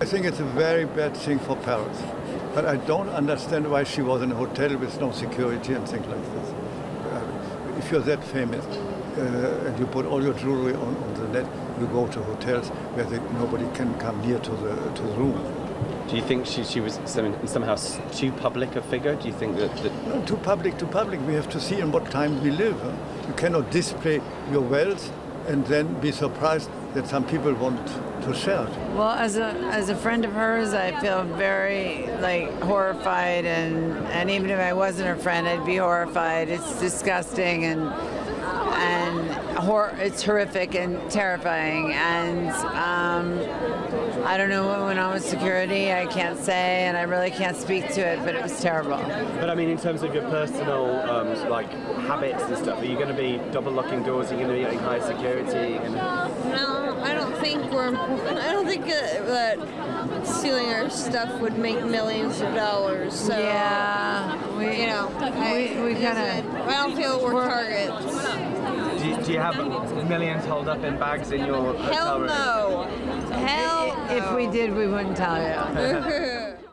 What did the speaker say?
I think it's a very bad thing for Paris. But I don't understand why she was in a hotel with no security and things like this. Uh, if you're that famous uh, and you put all your jewelry on, on the net, you go to hotels where they, nobody can come near to the, to the room. Do you think she, she was some, somehow too public a figure? Do you think that, that... No, too public, too public. We have to see in what time we live. You cannot display your wealth and then be surprised that some people want to share it. Well, as a as a friend of hers, I feel very like horrified, and and even if I wasn't her friend, I'd be horrified. It's disgusting and and hor- it's horrific and terrifying. And um, I don't know what went on with security. I can't say, and I really can't speak to it. But it was terrible. But I mean, in terms of your personal um, like habits and stuff, are you going to be double locking doors? Are you going to be getting high security? No, I don't think we're. I don't think that, that stealing our stuff would make millions of dollars. So yeah, we you know, I, we, we kind of. I don't feel we're targets. Do you, do you have millions holed up in bags in your Hell hotel room? no. If we did, we wouldn't tell you.